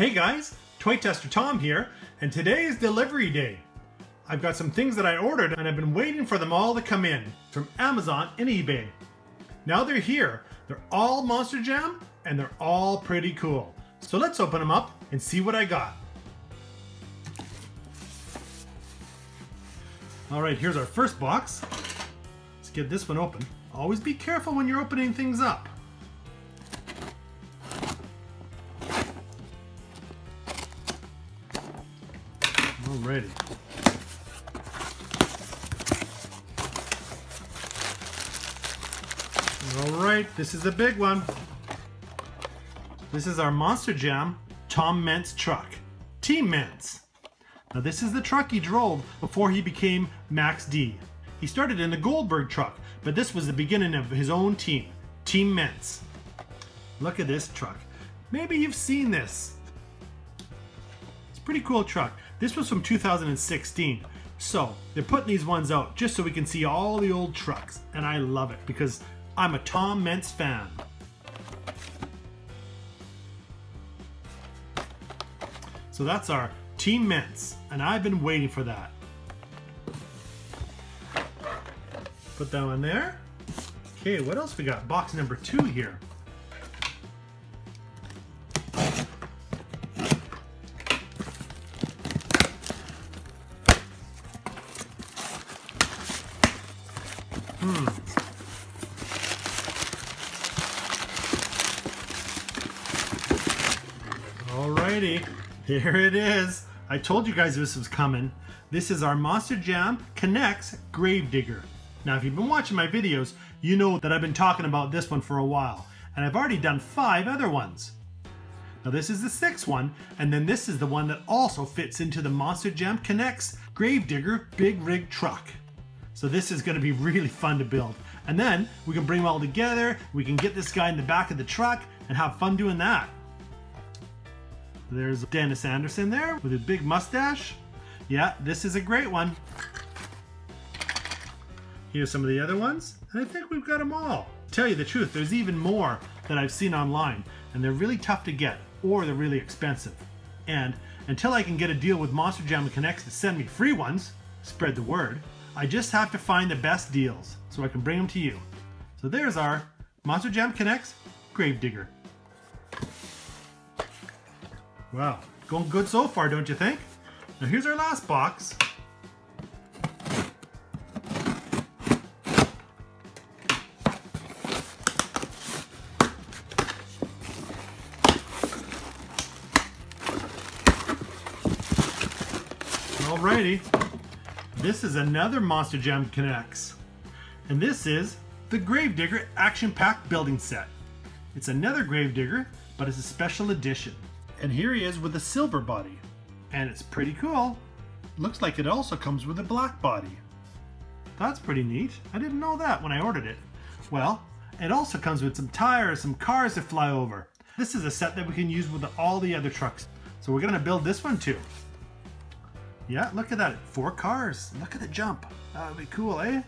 Hey guys, Toy Tester Tom here, and today is delivery day. I've got some things that I ordered and I've been waiting for them all to come in from Amazon and eBay. Now they're here. They're all Monster Jam and they're all pretty cool. So let's open them up and see what I got. All right, here's our first box. Let's get this one open. Always be careful when you're opening things up. Alrighty. Alright, this is a big one. This is our Monster Jam Tom Meents truck. Team Meents. Now this is the truck he drove before he became Max D. He started in the Goldberg truck, but this was the beginning of his own team, Team Meents. Look at this truck. Maybe you've seen this. It's a pretty cool truck. This was from 2016. So they're putting these ones out just so we can see all the old trucks. And I love it because I'm a Tom Meents fan. So that's our Team Meents, and I've been waiting for that. Put that one there. Okay, what else we got? Box number two here. Hmm. Alrighty, here it is. I told you guys this was coming. This is our Monster Jam K'NEX Gravedigger. Now, if you've been watching my videos, you know that I've been talking about this one for a while, and I've already done five other ones. Now this is the sixth one, and then this is the one that also fits into the Monster Jam K'NEX Gravedigger Big Rig Truck. So this is gonna be really fun to build. And then we can bring them all together, we can get this guy in the back of the truck and have fun doing that. There's Dennis Anderson there with a big mustache. Yeah, this is a great one. Here's some of the other ones, and I think we've got them all. tell you the truth, there's even more that I've seen online, and they're really tough to get, or they're really expensive. And until I can get a deal with Monster Jam and K'NEX to send me free ones, spread the word, I just have to find the best deals so I can bring them to you. So there's our Monster Jam K'NEX Gravedigger. Wow, going good so far, don't you think? Now here's our last box. Alrighty, this is another Monster Jam K'NEX. And this is the Gravedigger Action Pack Building Set. It's another Gravedigger, but it's a special edition. And here he is with a silver body. And it's pretty cool. Looks like it also comes with a black body. That's pretty neat. I didn't know that when I ordered it. Well, it also comes with some tires, some cars to fly over. This is a set that we can use with all the other trucks. So we're gonna build this one too. Yeah, look at that, four cars. Look at the jump. That would be cool, eh?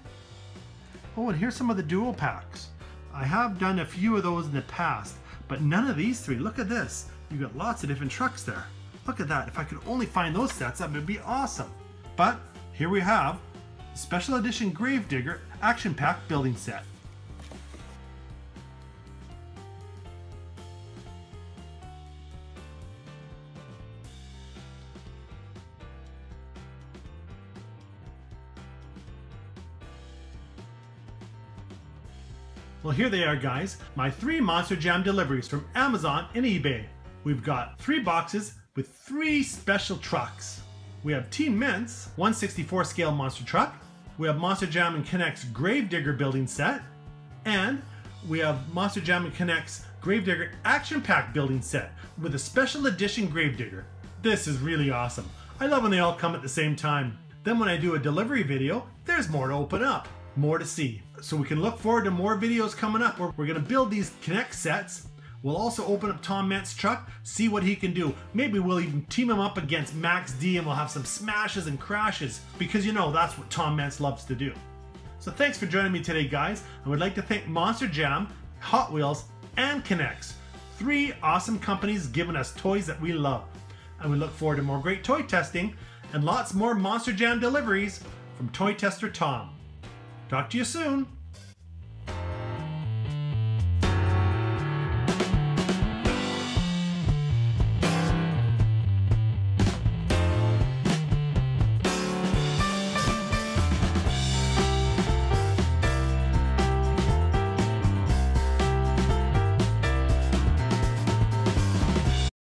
Oh, and here's some of the dual packs. I have done a few of those in the past, but none of these three. Look at this. You've got lots of different trucks there. Look at that. If I could only find those sets, that would be awesome. But here we have Special Edition Gravedigger Action Pack Building Set. Well, here they are, guys. My three Monster Jam deliveries from Amazon and eBay. We've got three boxes with three special trucks. We have Team Meents 164 scale monster truck. We have Monster Jam and K'NEX Gravedigger building set. And we have Monster Jam and K'NEX Gravedigger Action Pack building set with a special edition Gravedigger. This is really awesome. I love when they all come at the same time. Then when I do a delivery video, there's more to open up, more to see. So we can look forward to more videos coming up where we're gonna build these K'NEX sets We'll also open up Tom Meents' truck, see what he can do. Maybe we'll even team him up against Max D and we'll have some smashes and crashes because you know that's what Tom Meents loves to do. So thanks for joining me today, guys. I would like to thank Monster Jam, Hot Wheels, and K'NEX three awesome companies giving us toys that we love. And we look forward to more great toy testing and lots more Monster Jam deliveries from Toy Tester Tom. Talk to you soon.